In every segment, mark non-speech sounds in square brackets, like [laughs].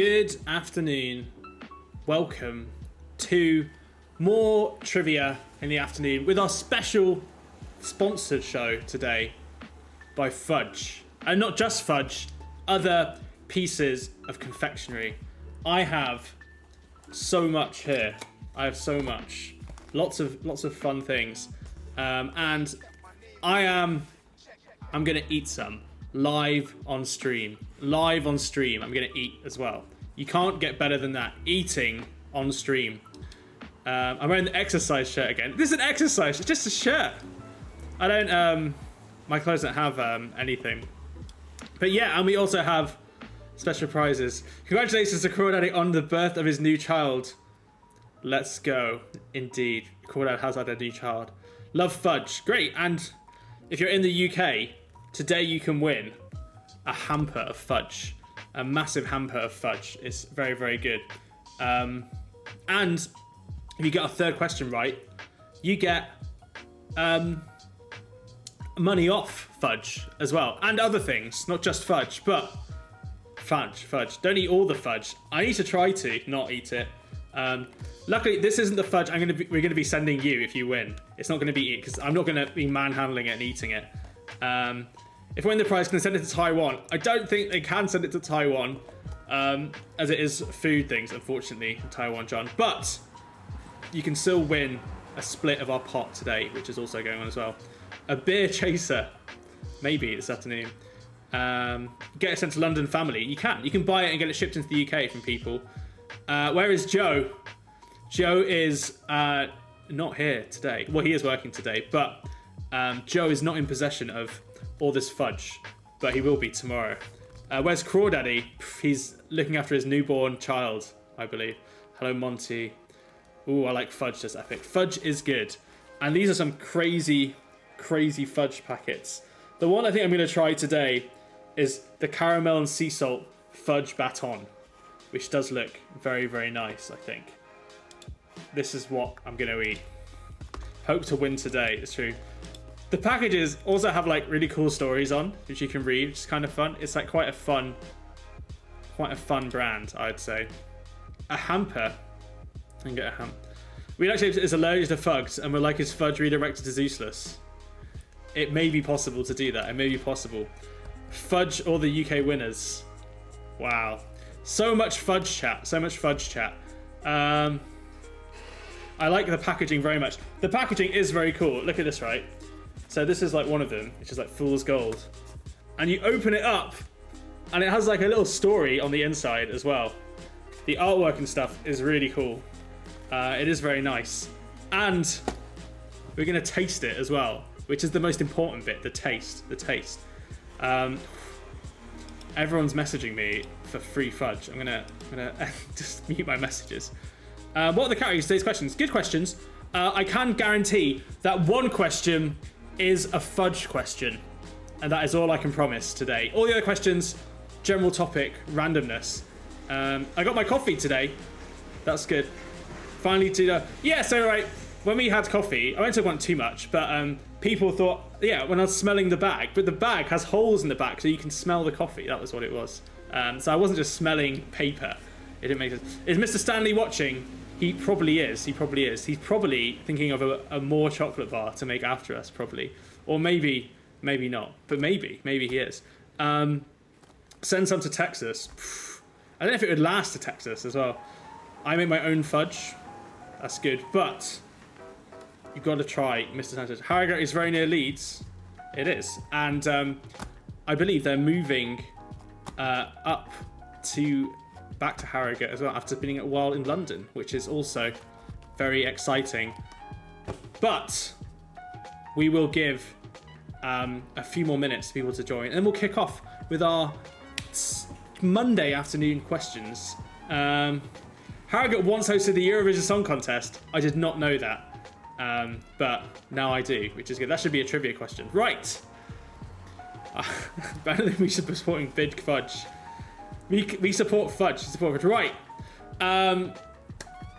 Good afternoon. Welcome to Moar trivia in the afternoon with our special sponsored show today by Fudge. And not just Fudge, other pieces of confectionery. I have so much here. I have so much. Lots of lots of fun things. Um, and I am I'm gonna eat some live on stream. Live on stream, I'm gonna eat as well. You can't get better than that. Eating on stream. Um, I'm wearing the exercise shirt again. This is an exercise, it's just a shirt. I don't, um, my clothes don't have um, anything. But yeah, and we also have special prizes. Congratulations to Crawdaddy on the birth of his new child. Let's go. Indeed. Crawdad has had a new child. Love fudge. Great. And if you're in the UK, today you can win a hamper of fudge. A massive hamper of fudge. It's very, very good. Um, and if you get a third question right, you get um, money off fudge as well. And other things, not just fudge, but fudge, fudge. Don't eat all the fudge. I need to try to not eat it. Um, luckily, this isn't the fudge I'm gonna be, we're going to be sending you if you win. It's not going to be it because I'm not going to be manhandling it and eating it. Um, if we win the prize, can send it to Taiwan? I don't think they can send it to Taiwan, um, as it is food things, unfortunately, in Taiwan, John. But you can still win a split of our pot today, which is also going on as well. A beer chaser, maybe this afternoon. Um, get it sent to London family. You can. You can buy it and get it shipped into the UK from people. Uh, where is Joe? Joe is uh, not here today. Well, he is working today, but um, Joe is not in possession of all this fudge, but he will be tomorrow. Uh, where's Crawdaddy? He's looking after his newborn child, I believe. Hello, Monty. Ooh, I like fudge. That's epic. Fudge is good. And these are some crazy, crazy fudge packets. The one I think I'm going to try today is the caramel and sea salt fudge baton, which does look very, very nice, I think. This is what I'm going to eat. Hope to win today, it's true. The packages also have like really cool stories on, which you can read, which is kind of fun. It's like quite a fun, quite a fun brand, I'd say. A hamper. And get a ham. We actually is allergic to fugs, and we're like, is fudge redirected to Zeusless? It may be possible to do that. It may be possible. Fudge or the UK winners. Wow. So much fudge chat. So much fudge chat. Um, I like the packaging very much. The packaging is very cool. Look at this, right? So this is like one of them, which is like fool's gold. And you open it up, and it has like a little story on the inside as well. The artwork and stuff is really cool. Uh, it is very nice. And we're gonna taste it as well, which is the most important bit, the taste, the taste. Um, everyone's messaging me for free fudge. I'm gonna, I'm gonna [laughs] just mute my messages. Uh, what are the categories today's questions? Good questions. Uh, I can guarantee that one question is a fudge question. And that is all I can promise today. All the other questions, general topic, randomness. Um, I got my coffee today. That's good. Finally to the... Yeah, so right, when we had coffee, I won't talk about too much, but um, people thought, yeah, when I was smelling the bag, but the bag has holes in the back so you can smell the coffee. That was what it was. Um, so I wasn't just smelling paper. It didn't make sense. Is Mr. Stanley watching? He probably is. He probably is. He's probably thinking of a, a, more chocolate bar to make after us, probably. Or maybe, maybe not. But maybe, maybe he is. Um, send some to Texas. I don't know if it would last to Texas as well. I make my own fudge. That's good. But you've got to try Mr. Sanchez. Harrogate is very near Leeds. It is. And um, I believe they're moving uh, up to back to Harrogate as well after being a while in London, which is also very exciting. But we will give um, a few more minutes for people to join, and we'll kick off with our Monday afternoon questions. Um, Harrogate once hosted the Eurovision Song Contest. I did not know that, um, but now I do, which is good. That should be a trivia question. Right. I don't think we should be supporting Big Fudge. We, we support Fudge. We Support Fudge. Right. Um,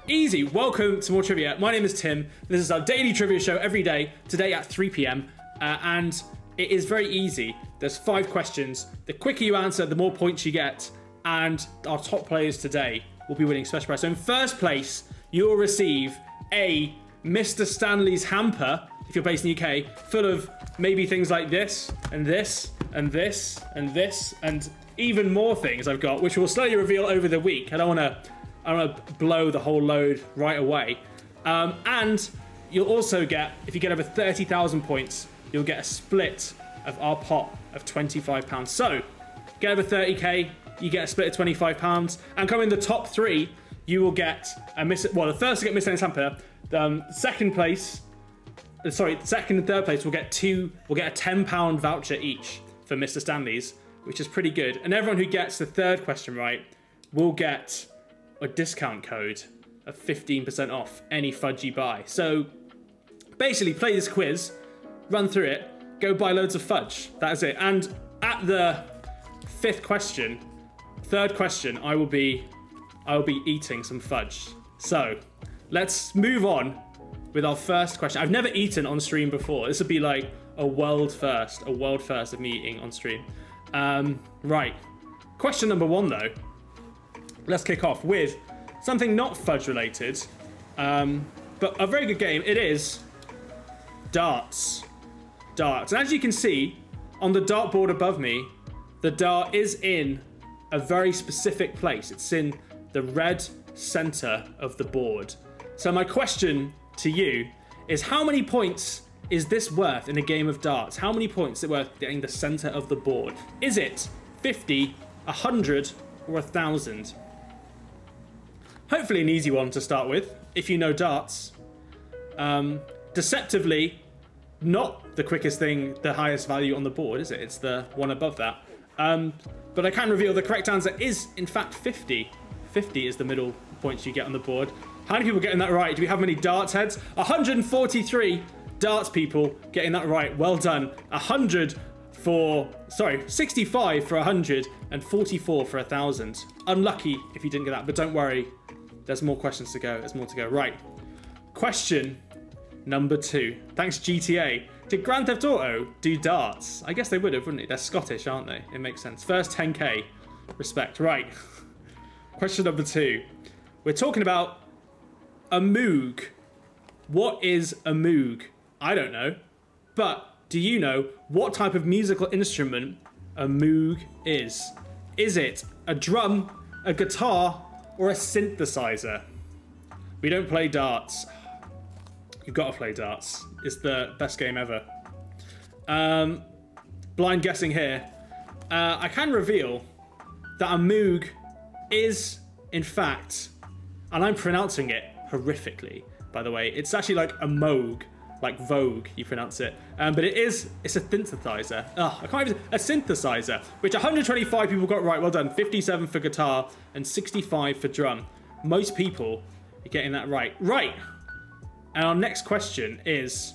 easy. Welcome to Moar trivia. My name is Tim. This is our daily trivia show every day, today at 3 p.m. Uh, and it is very easy. There's five questions. The quicker you answer, the more points you get. and our top players today will be winning special prize. So in first place, you will receive a Mr. Stanley's hamper if you're based in the UK, full of maybe things like this and this and this and this and even more things I've got, which will slowly reveal over the week. I don't want to, I don't want to blow the whole load right away. Um, and you'll also get, if you get over 30,000 points, you'll get a split of our pot of 25 pounds. So get over 30k, you get a split of 25 pounds, and come in the top three, you will get a miss. Well, the first to get Mr. hamper, um, second place uh, sorry, second and third place will get two, will get a 10 pound voucher each for Mr. Stanley's, which is pretty good. And everyone who gets the third question right will get a discount code of 15% off any fudge you buy. So basically play this quiz, run through it, go buy loads of fudge. That is it. And at the fifth question, third question, I will be I will be eating some fudge. So let's move on with our first question. I've never eaten on stream before. This would be like a world first, a world first of me eating on stream. Um, right. Question number one, though. Let's kick off with something not fudge related, um, but a very good game. It is darts. Darts. And as you can see, on the dartboard above me, the dart is in a very specific place. It's in the red center of the board. So my question to you is how many points is this worth in a game of darts? How many points is it worth getting the center of the board? Is it 50, 100, or 1,000? Hopefully an easy one to start with, if you know darts. Um, deceptively, not the quickest thing, the highest value on the board, is it? It's the one above that. Um, but I can reveal the correct answer is, in fact, 50. 50 is the middle points you get on the board. How many people getting that right? Do we have many darts heads? 143 darts people getting that right. Well done. 100 for, sorry, 65 for 100 and 44 for 1,000. Unlucky if you didn't get that, but don't worry. There's more questions to go. There's more to go. Right. Question number two. Thanks, GTA. Did Grand Theft Auto do darts? I guess they would have, wouldn't they? They're Scottish, aren't they? It makes sense. First 10k. Respect. Right. [laughs] Question number two. We're talking about a moog. What is a moog? I don't know. But do you know what type of musical instrument a moog is? Is it a drum, a guitar, or a synthesizer? We don't play darts. You've got to play darts. It's the best game ever. Um, blind guessing here. Uh, I can reveal that a moog is, in fact, and I'm pronouncing it horrifically, by the way. It's actually like a Moog, like Vogue, you pronounce it. Um, but it is, it's a synthesizer. Oh, I can't even, a synthesizer, which 125 people got right. Well done. 57 for guitar and 65 for drum. Most people are getting that right. Right. And our next question is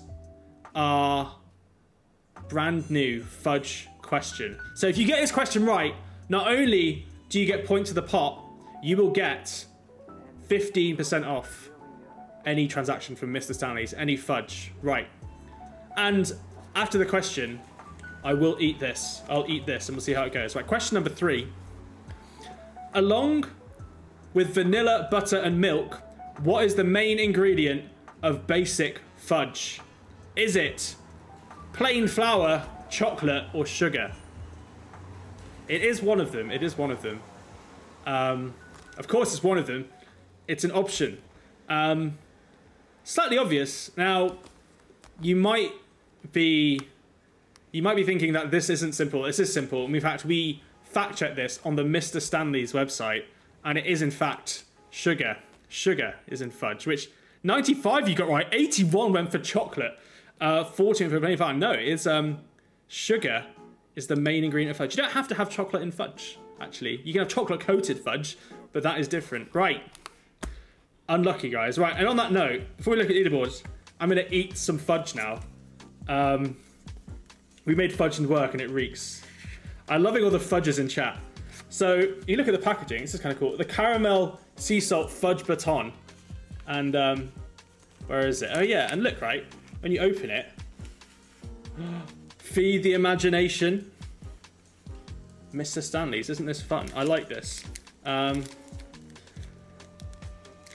our brand new fudge question. So if you get this question right, not only do you get points to the pot, you will get 15% off any transaction from Mr. Stanley's, any fudge. Right. And after the question, I will eat this. I'll eat this and we'll see how it goes. Right, question number three. Along with vanilla, butter, and milk, what is the main ingredient of basic fudge? Is it plain flour, chocolate, or sugar? It is one of them. It is one of them. Um, of course, it's one of them it's an option. Um, slightly obvious. Now, you might be you might be thinking that this isn't simple. This is simple. in fact, we fact checked this on the Mr. Stanley's website, and it is in fact sugar. Sugar is in fudge, which 95 you got right. 81 went for chocolate. Uh, 14 for 25. No, it's um, sugar is the main ingredient of fudge. You don't have to have chocolate in fudge, actually. You can have chocolate coated fudge, but that is different. Right. Unlucky, guys. Right, and on that note, before we look at leaderboards, I'm going to eat some fudge now. Um, we made fudge and work and it reeks. I'm loving all the fudges in chat. So you look at the packaging, this is kind of cool. The caramel sea salt fudge baton. And um, where is it? Oh yeah, and look, right, when you open it, [gasps] feed the imagination. Mr. Stanley's. Isn't this fun? I like this. Um,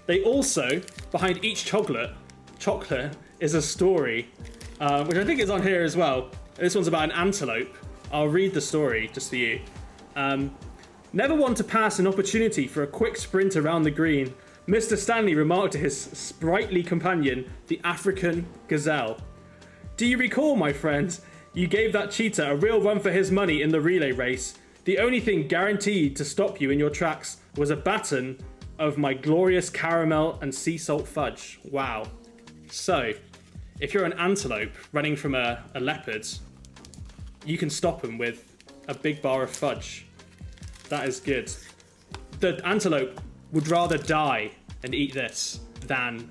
they also, behind each chocolate, chocolate is a story, um, which I think is on here as well. This one's about an antelope. I'll read the story just for you. Um, Never want to pass an opportunity for a quick sprint around the green, Mr. Stanley remarked to his sprightly companion, the African gazelle. Do you recall, my friend, you gave that cheetah a real run for his money in the relay race? The only thing guaranteed to stop you in your tracks was a baton of my glorious caramel and sea salt fudge. Wow. So, if you're an antelope running from a, a leopard, you can stop him with a big bar of fudge. That is good. The antelope would rather die and eat this than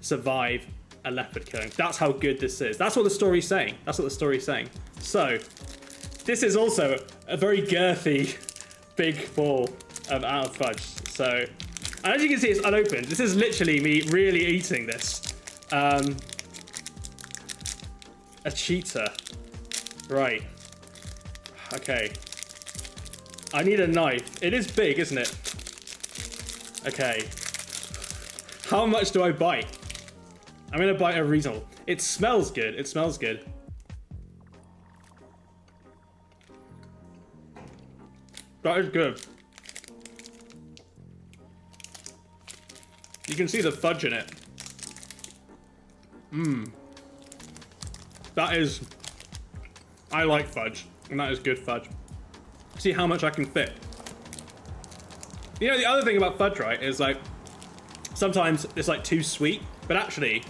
survive a leopard killing. That's how good this is. That's what the story's saying. That's what the story's saying. So, this is also a very girthy, [laughs] big ball of out of fudge. So, and as you can see, it's unopened. This is literally me really eating this. Um, a cheetah. Right. Okay. I need a knife. It is big, isn't it? Okay. How much do I bite? I'm gonna bite a reasonable. It smells good. It smells good. That is good. Can see the fudge in it. Mmm. That is... I like fudge, and that is good fudge. See how much I can fit. You know, the other thing about fudge, right, is like, sometimes it's like too sweet, but actually,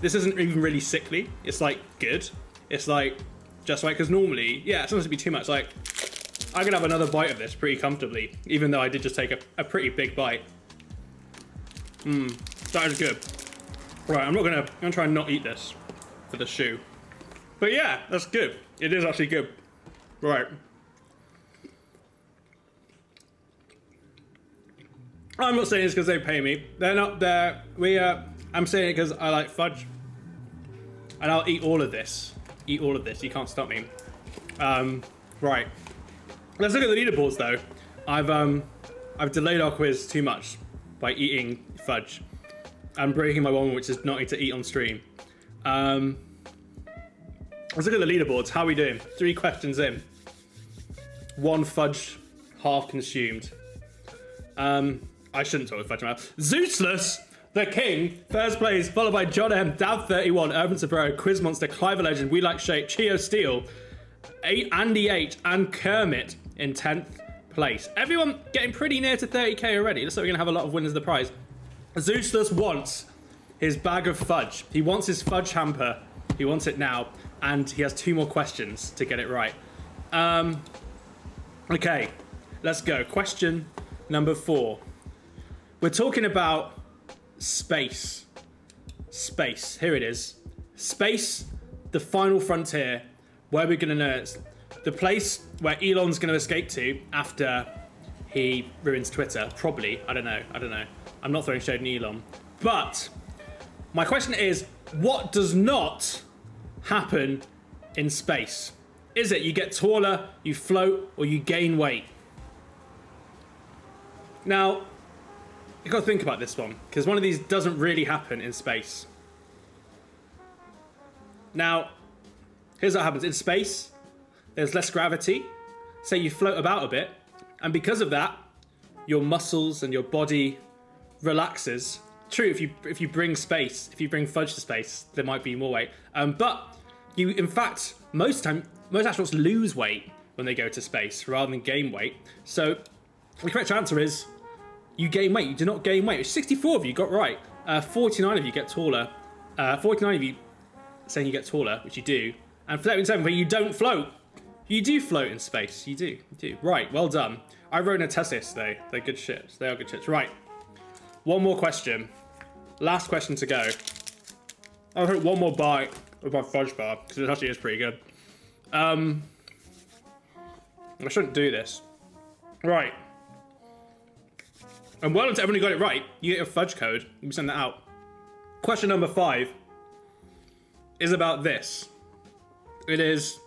this isn't even really sickly. It's like good. It's like just right, because normally, yeah, sometimes it'd be too much. Like, I could have another bite of this pretty comfortably, even though I did just take a, a pretty big bite. Mmm, that is good. Right, I'm not gonna, I'm gonna try and not eat this for the shoe. But yeah, that's good. It is actually good. Right. I'm not saying this because they pay me. They're not there. We, uh, I'm saying it because I like fudge. And I'll eat all of this. Eat all of this. You can't stop me. Um, right. Let's look at the leaderboards though. I've, um, I've delayed our quiz too much by eating fudge. I'm breaking my one, which is not to eat on stream. Um, let's look at the leaderboards. How are we doing? Three questions in. One fudge half consumed. Um, I shouldn't talk with fudge mouth. Zeusless, the king, first place, followed by John M, Dav31, Urban Sabro, Quiz Monster, Clive Legend, We Like Shape, Chio Steel, Andy H, and Kermit in 10th place. Everyone getting pretty near to 30k already. Looks like we're going to have a lot of winners of the prize. Zeusless wants his bag of fudge. He wants his fudge hamper. He wants it now. And he has two more questions to get it right. Um, okay, let's go. Question number four. We're talking about space. Space. Here it is. Space, the final frontier, where we're going to know it's the place where Elon's going to escape to after he ruins Twitter. Probably. I don't know. I don't know. I'm not throwing shade at Elon. But my question is what does not happen in space? Is it you get taller, you float, or you gain weight? Now, You've got to think about this one, because one of these doesn't really happen in space. Now, here's what happens. In space, there's less gravity, so you float about a bit, and because of that, your muscles and your body relaxes. True, if you if you bring space, if you bring fudge to space, there might be more weight. Um, but you, in fact, most time, most astronauts lose weight when they go to space rather than gain weight. So the correct answer is you gain weight. You do not gain weight. 64 of you got right. Uh, 49 of you get taller. Uh, 49 of you saying you get taller, which you do. And floating 7, but you don't float. You do float in space. You do. You do. Right, well done. I wrote in a test yesterday. They're good ships. They are good ships. Right. One more question. Last question to go. I'll take one more bite of my fudge bar, because it actually is pretty good. Um, I shouldn't do this. Right. And well done to everyone who got it right. You get a fudge code. Can send that out. Question number five is about this. It is.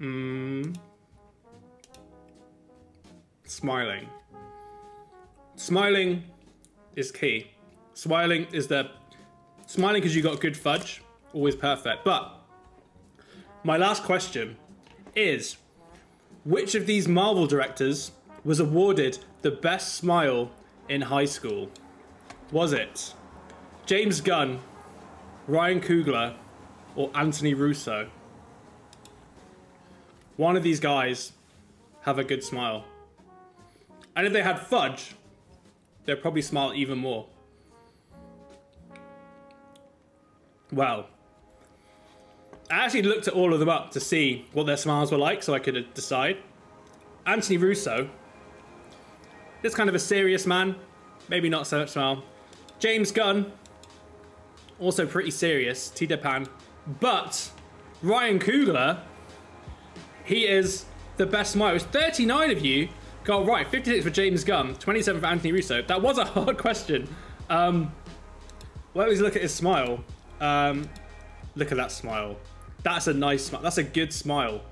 Mm, smiling. Smiling is key. Smiling is the smiling because you got good fudge, always perfect. But my last question is which of these Marvel directors was awarded the best smile in high school? Was it James Gunn, Ryan Coogler, or Anthony Russo? One of these guys have a good smile. And if they had fudge, they'd probably smile even more. Well, I actually looked at all of them up to see what their smiles were like so I could decide. Anthony Russo, this kind of a serious man, maybe not so much smile. James Gunn, also pretty serious, T Pan. But Ryan Coogler, he is the best smile. It was 39 of you got right. 56 for James Gunn, 27 for Anthony Russo. That was a [laughs] hard question. Um, well, let's look at his smile. Um, look at that smile. That's a nice smile. That's a good smile.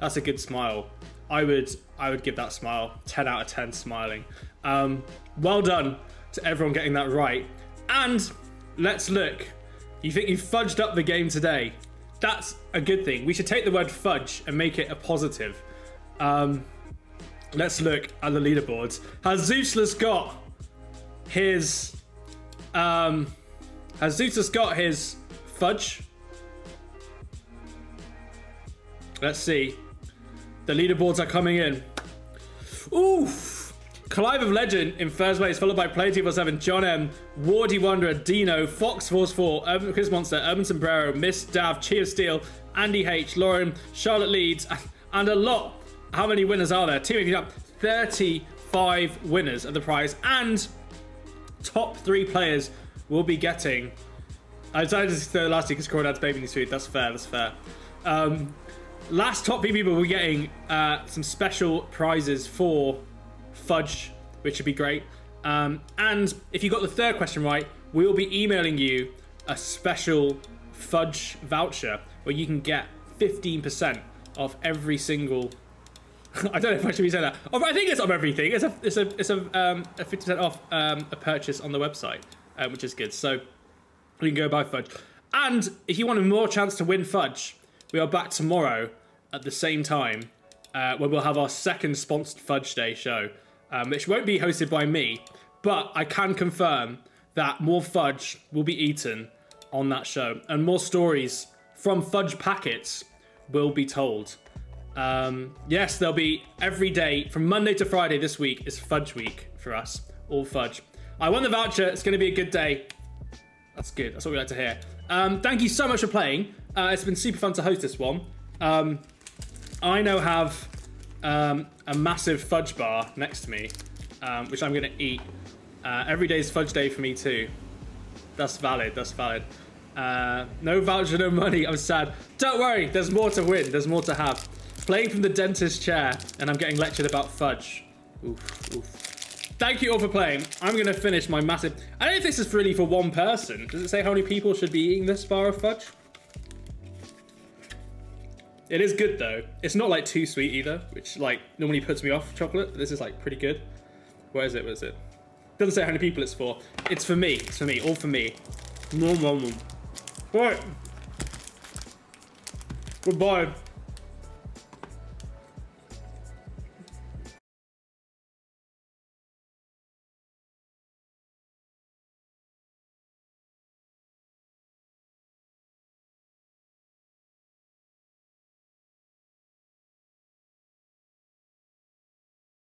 That's a good smile. I would I would give that smile 10 out of 10 smiling. Um, well done to everyone getting that right. And let's look. You think you fudged up the game today? That's a good thing. We should take the word fudge and make it a positive. Um, let's look at the leaderboards. Has Zeusless got his um, has Zeusless got his fudge? Let's see. The leaderboards are coming in. Oof. Clive of Legend in first place, followed by Play 247, John M, Wardy Wanderer, Dino, Fox Force 4, Urban Chris Monster, Urban Sombrero, Miss Dav, Chia Steel, Andy H, Lauren, Charlotte Leeds, [laughs] and a lot. How many winners are there? Two up 35 winners of the prize, and top three players will be getting. I decided to say last week because Coronad's baby needs food. That's fair. That's fair. Um, last top three people will be getting uh, some special prizes for fudge, which would be great. Um, and if you got the third question right, we will be emailing you a special fudge voucher where you can get 15% off every single. [laughs] I don't know if I should be saying that. Oh, I think it's off everything. It's a it's a it's a um, a 50% off um, a purchase on the website, uh, which is good. So you can go buy fudge. And if you want a more chance to win fudge, we are back tomorrow at the same time, uh, where we'll have our second sponsored Fudge Day show um, which won't be hosted by me, but I can confirm that more fudge will be eaten on that show, and more stories from fudge packets will be told. Um, yes, there'll be every day from Monday to Friday this week is fudge week for us, all fudge. I won the voucher. It's going to be a good day. That's good. That's what we like to hear. Um, thank you so much for playing. Uh, it's been super fun to host this one. Um, I now have um, a massive fudge bar next to me, um, which I'm going to eat. Uh, every day is fudge day for me too. That's valid. That's valid. Uh, no voucher, no money. I'm sad. Don't worry. There's more to win. There's more to have. Playing from the dentist chair, and I'm getting lectured about fudge. Oof, oof. Thank you all for playing. I'm to finish my massive... I don't know if this is really for one person. Does it say how many people should be eating this bar of fudge? It is good though. It's not like too sweet either, which like normally puts me off chocolate. This is like pretty good. Where is it? Where is it? Doesn't say how many people it's for. It's for me. It's for me. All for me. Right. Goodbye.